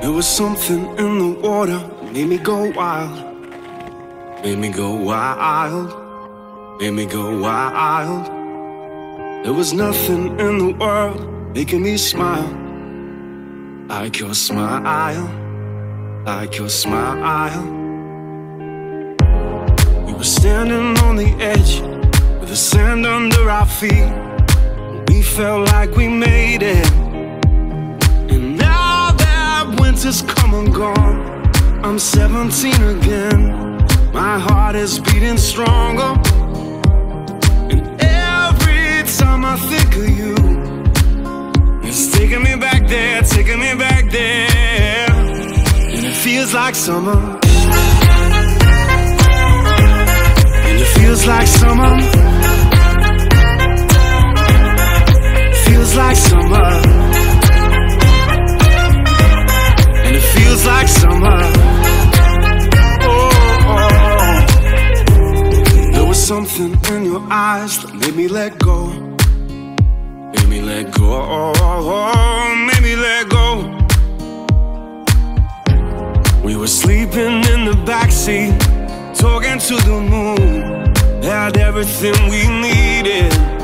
There was something in the water made me go wild. Made me go wild. Made me go wild. There was nothing in the world making me smile. Like your smile. Like your smile. We were standing on the edge with the sand under our feet. We felt like we made it. Winter's come and gone, I'm 17 again. My heart is beating stronger. And every time I think of you, it's taking me back there, taking me back there. And it feels like summer. And it feels like summer. Something in your eyes that made me let go. Made me let go. Made me let go. We were sleeping in the backseat, talking to the moon. Had everything we needed.